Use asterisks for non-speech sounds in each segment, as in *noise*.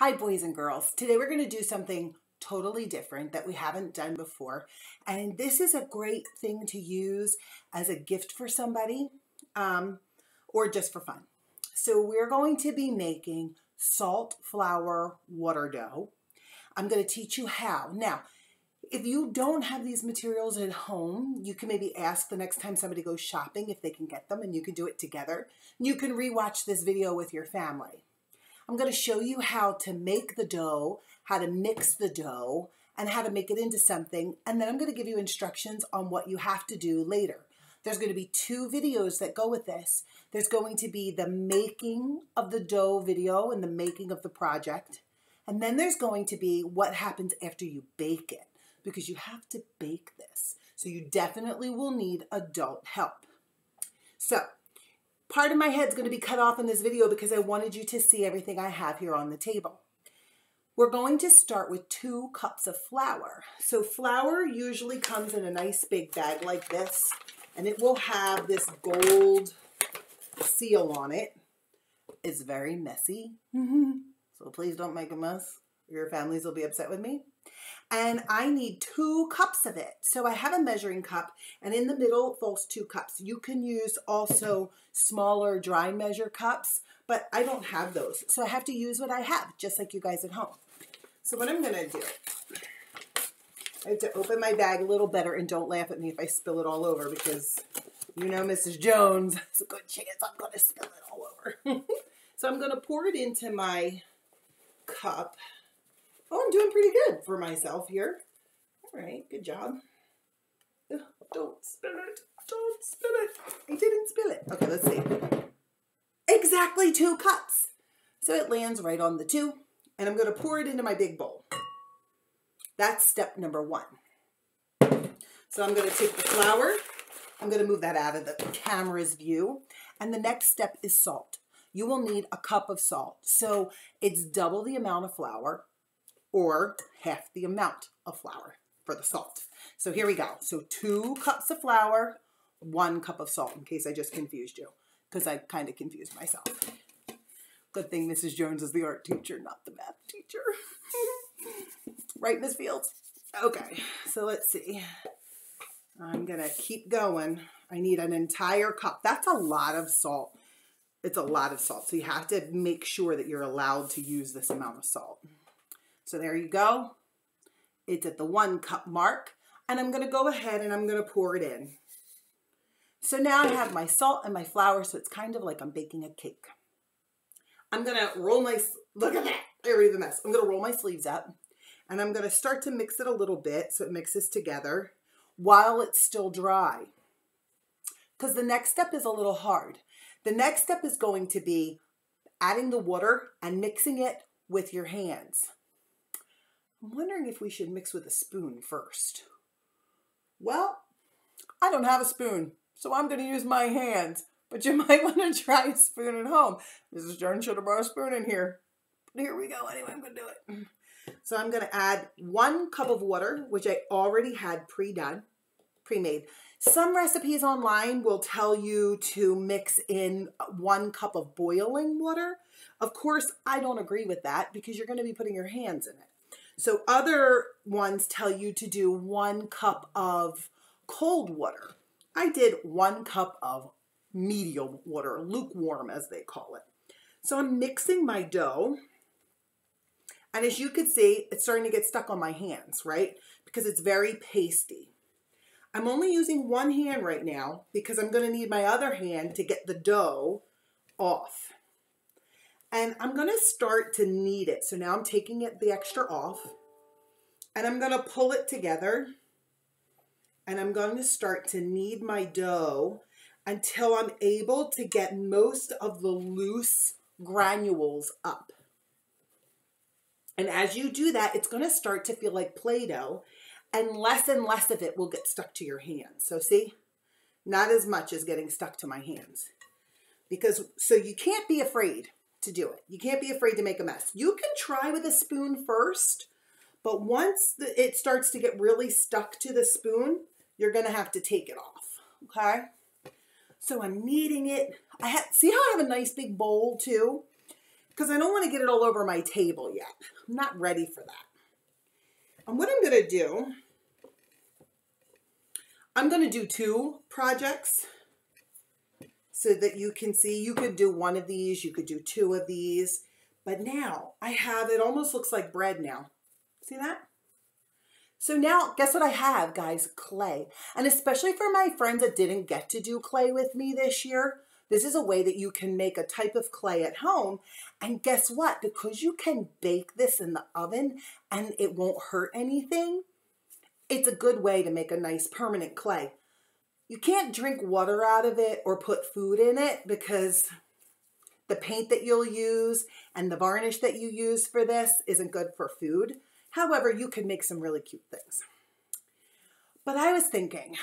Hi, boys and girls. Today we're going to do something totally different that we haven't done before. And this is a great thing to use as a gift for somebody um, or just for fun. So we're going to be making salt flour water dough. I'm going to teach you how. Now, if you don't have these materials at home, you can maybe ask the next time somebody goes shopping if they can get them and you can do it together. You can rewatch this video with your family. I'm going to show you how to make the dough, how to mix the dough, and how to make it into something. And then I'm going to give you instructions on what you have to do later. There's going to be two videos that go with this. There's going to be the making of the dough video and the making of the project. And then there's going to be what happens after you bake it because you have to bake this. So you definitely will need adult help. So Part of my head's going to be cut off in this video because I wanted you to see everything I have here on the table. We're going to start with two cups of flour. So flour usually comes in a nice big bag like this, and it will have this gold seal on it. It's very messy, mm-hmm. so please don't make a mess. Your families will be upset with me and I need two cups of it. So I have a measuring cup and in the middle falls two cups. You can use also smaller dry measure cups, but I don't have those. So I have to use what I have, just like you guys at home. So what I'm gonna do, I have to open my bag a little better and don't laugh at me if I spill it all over because you know Mrs. Jones, *laughs* it's a good chance I'm gonna spill it all over. *laughs* so I'm gonna pour it into my cup. Oh, I'm doing pretty good for myself here. All right, good job. Ugh, don't spill it. Don't spill it. I didn't spill it. Okay, let's see. Exactly two cups. So it lands right on the two. And I'm going to pour it into my big bowl. That's step number one. So I'm going to take the flour. I'm going to move that out of the camera's view. And the next step is salt. You will need a cup of salt. So it's double the amount of flour or half the amount of flour for the salt. So here we go. So two cups of flour, one cup of salt, in case I just confused you, because I kind of confused myself. Good thing Mrs. Jones is the art teacher, not the math teacher. *laughs* right, Miss Fields? Okay, so let's see. I'm going to keep going. I need an entire cup. That's a lot of salt. It's a lot of salt. So you have to make sure that you're allowed to use this amount of salt. So there you go. It's at the one cup mark. And I'm going to go ahead and I'm going to pour it in. So now I have my salt and my flour, so it's kind of like I'm baking a cake. I'm going to roll my, look at that, I already the mess. I'm going to roll my sleeves up and I'm going to start to mix it a little bit so it mixes together while it's still dry. Because the next step is a little hard. The next step is going to be adding the water and mixing it with your hands. I'm wondering if we should mix with a spoon first. Well, I don't have a spoon, so I'm going to use my hands. But you *laughs* might want to try a spoon at home. Mrs. Jones should have brought a spoon in here. But here we go. Anyway, I'm going to do it. *clears throat* So I'm going to add one cup of water, which I already had pre-done, pre-made. Some recipes online will tell you to mix in one cup of boiling water. Of course, I don't agree with that because you're going to be putting your hands in it. So other ones tell you to do one cup of cold water. I did one cup of medium water, lukewarm as they call it. So I'm mixing my dough. And as you can see, it's starting to get stuck on my hands, right? Because it's very pasty. I'm only using one hand right now because I'm going to need my other hand to get the dough off. And I'm going to start to knead it. So now I'm taking it the extra off and I'm going to pull it together and I'm going to start to knead my dough until I'm able to get most of the loose granules up. And as you do that, it's going to start to feel like Play-Doh and less and less of it will get stuck to your hands. So see, not as much as getting stuck to my hands. Because, so you can't be afraid to do it. You can't be afraid to make a mess. You can try with a spoon first, but once the, it starts to get really stuck to the spoon, you're going to have to take it off. Okay. So I'm kneading it. I have, see how I have a nice big bowl too? because I don't want to get it all over my table yet. I'm not ready for that. And what I'm going to do, I'm going to do two projects so that you can see. You could do one of these, you could do two of these. But now I have, it almost looks like bread now. See that? So now, guess what I have, guys? Clay. And especially for my friends that didn't get to do clay with me this year, this is a way that you can make a type of clay at home. And guess what? Because you can bake this in the oven and it won't hurt anything, it's a good way to make a nice permanent clay. You can't drink water out of it or put food in it because the paint that you'll use and the varnish that you use for this isn't good for food. However, you can make some really cute things. But I was thinking,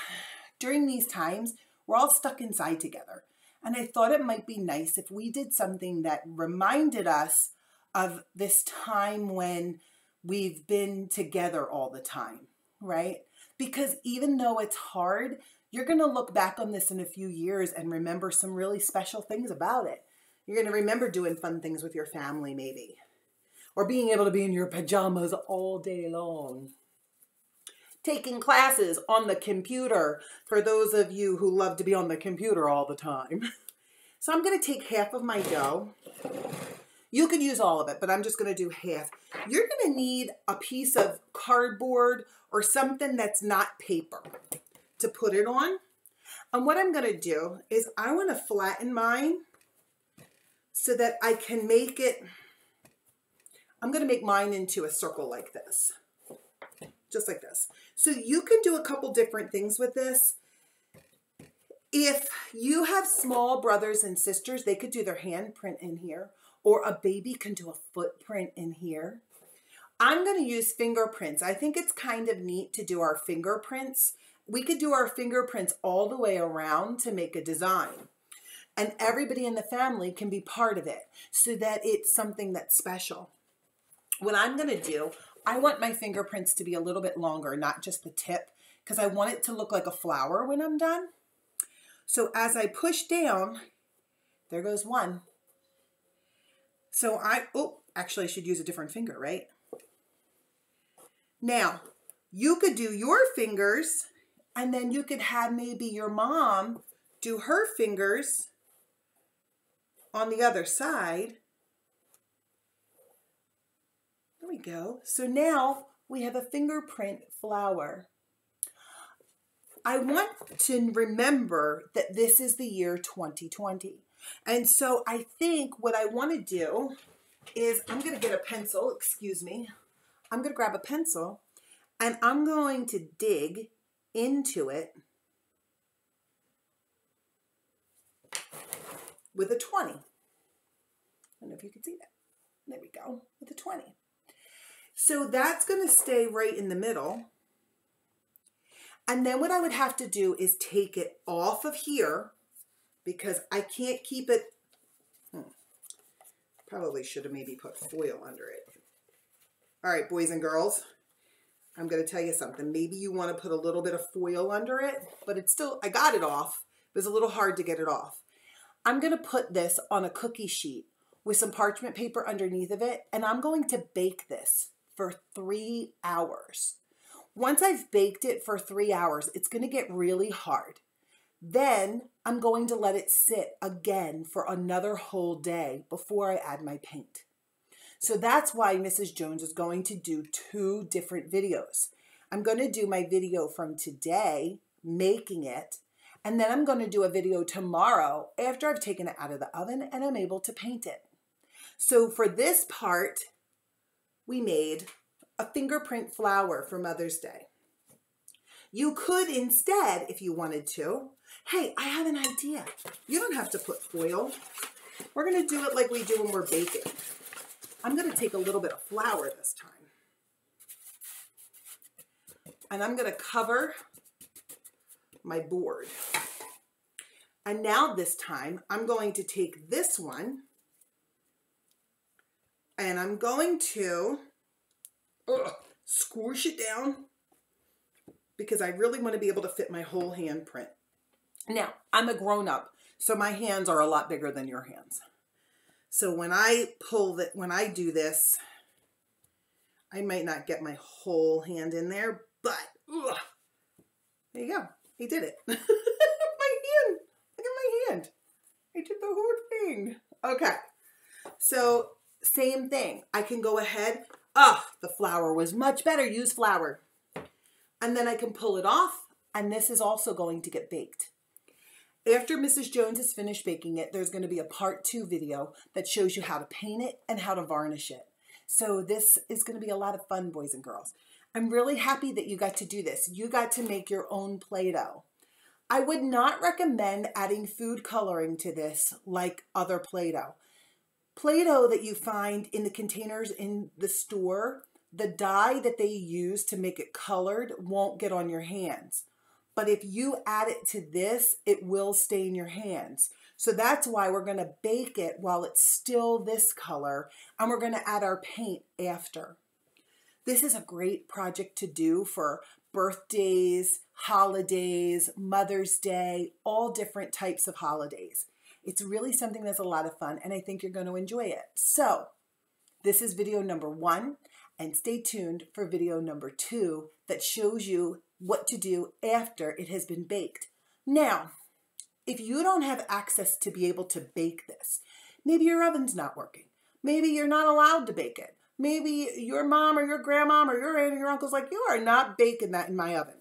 during these times, we're all stuck inside together. And I thought it might be nice if we did something that reminded us of this time when we've been together all the time, right? Because even though it's hard, you're going to look back on this in a few years and remember some really special things about it. You're going to remember doing fun things with your family, maybe, or being able to be in your pajamas all day long. Taking classes on the computer for those of you who love to be on the computer all the time. *laughs* So I'm going to take half of my dough. You could use all of it, but I'm just going to do half. You're going to need a piece of cardboard or something that's not paper to put it on. And what I'm going to do is I want to flatten mine so that I can make it, I'm going to make mine into a circle like this, just like this. So you can do a couple different things with this. If you have small brothers and sisters, they could do their handprint in here, or a baby can do a footprint in here. I'm going to use fingerprints. I think it's kind of neat to do our fingerprints. We could do our fingerprints all the way around to make a design. And everybody in the family can be part of it so that it's something that's special. What I'm going to do, I want my fingerprints to be a little bit longer, not just the tip, because I want it to look like a flower when I'm done. So as I push down, there goes one. So I, oh, actually I should use a different finger, right? Now, you could do your fingers and then you could have maybe your mom do her fingers on the other side. There we go. So now we have a fingerprint flower. I want to remember that this is the year 2020. And so I think what I want to do is I'm going to get a pencil, excuse me. I'm going to grab a pencil and I'm going to dig into it with a 20. I don't know if you can see that. There we go, with a 20. So that's going to stay right in the middle. And then what I would have to do is take it off of here because I can't keep it. Hmm, probably should have maybe put foil under it. All right, boys and girls, I'm going to tell you something. Maybe you want to put a little bit of foil under it, but it's still, I got it off. It was a little hard to get it off. I'm going to put this on a cookie sheet with some parchment paper underneath of it, and I'm going to bake this for three hours. Once I've baked it for three hours, it's going to get really hard. Then I'm going to let it sit again for another whole day before I add my paint. So that's why Mrs. Jones is going to do two different videos. I'm going to do my video from today, making it, and then I'm going to do a video tomorrow after I've taken it out of the oven and I'm able to paint it. So for this part, we made a fingerprint flower for Mother's Day. You could instead, if you wanted to, hey, I have an idea. You don't have to put foil. We're going to do it like we do when we're baking. I'm going to take a little bit of flour this time. And I'm going to cover my board. And now this time, I'm going to take this one and I'm going to ugh, squish it down because I really want to be able to fit my whole hand print. Now, I'm a grown up, so my hands are a lot bigger than your hands. So when I pull that, when I do this, I might not get my whole hand in there, but ugh, there you go. He did it. *laughs* my hand. Look at my hand. I did the whole thing. Okay. So same thing. I can go ahead. Ah, oh, the flour was much better. Use flour. And then I can pull it off. And this is also going to get baked. After Mrs. Jones is finished baking it, there's going to be a part two video that shows you how to paint it and how to varnish it. So this is going to be a lot of fun, boys and girls. I'm really happy that you got to do this. You got to make your own Play-Doh. I would not recommend adding food coloring to this like other Play-Doh. Play-Doh that you find in the containers in the store, the dye that they use to make it colored won't get on your hands. But if you add it to this, it will stain your hands. So that's why we're going to bake it while it's still this color and we're going to add our paint after. This is a great project to do for birthdays, holidays, Mother's Day, all different types of holidays. It's really something that's a lot of fun and I think you're going to enjoy it. So this is video number one and stay tuned for video number two that shows you what to do after it has been baked. Now, if you don't have access to be able to bake this, maybe your oven's not working. Maybe you're not allowed to bake it. Maybe your mom or your grandmom or your aunt or your uncle's like, you are not baking that in my oven.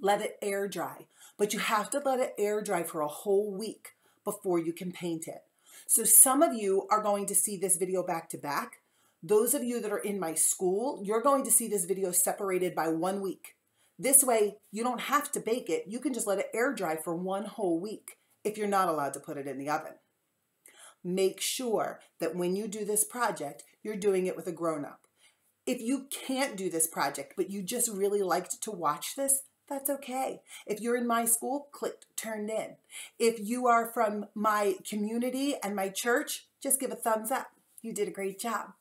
Let it air dry. But you have to let it air dry for a whole week before you can paint it. So some of you are going to see this video back to back. Those of you that are in my school, you're going to see this video separated by one week. This way, you don't have to bake it. You can just let it air dry for one whole week if you're not allowed to put it in the oven. Make sure that when you do this project, you're doing it with a grown-up. If you can't do this project, but you just really liked to watch this, that's okay. If you're in my school, click turned in. If you are from my community and my church, just give a thumbs up. You did a great job.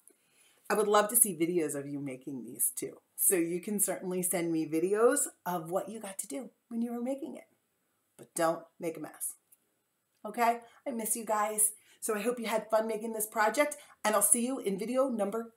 I would love to see videos of you making these too. So you can certainly send me videos of what you got to do when you were making it. But don't make a mess. Okay? I miss you guys. So I hope you had fun making this project and I'll see you in video number